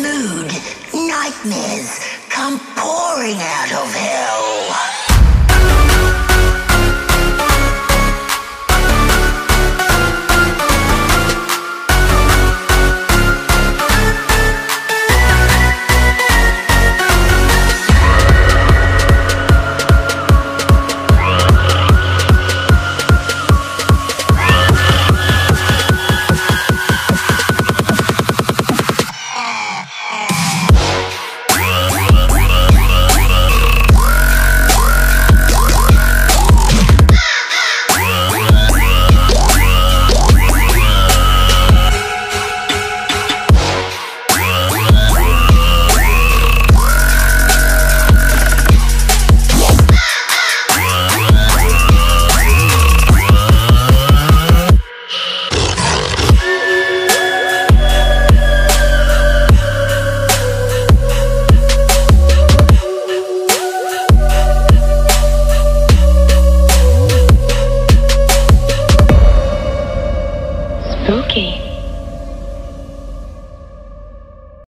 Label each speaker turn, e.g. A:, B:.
A: Mood nightmares come pouring out of hell.
B: spooky